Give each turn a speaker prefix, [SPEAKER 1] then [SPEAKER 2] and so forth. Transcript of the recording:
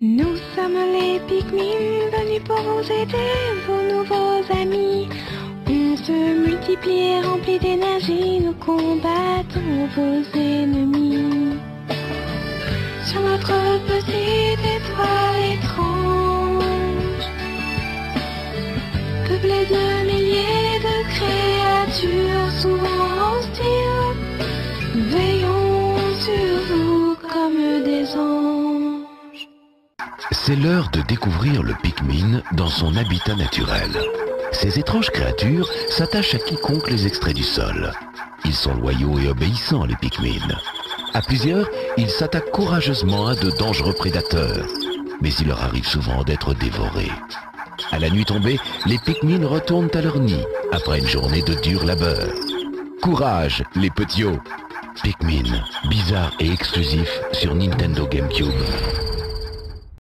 [SPEAKER 1] Nous sommes les Pikmin venus pour vous aider, vos nouveaux amis. On se multiplie et remplit d'énergie, nous combattons vos ennemis. Sur notre petite étoile étrange, peuplée de milliers de créatures souvent hostiles, veillons sur vous comme des anges.
[SPEAKER 2] C'est l'heure de découvrir le Pikmin dans son habitat naturel. Ces étranges créatures s'attachent à quiconque les extrait du sol. Ils sont loyaux et obéissants, les Pikmin. À plusieurs, ils s'attaquent courageusement à de dangereux prédateurs. Mais il leur arrive souvent d'être dévorés. À la nuit tombée, les Pikmin retournent à leur nid après une journée de dur labeur. Courage, les petits hauts Pikmin, bizarre et exclusif sur Nintendo GameCube.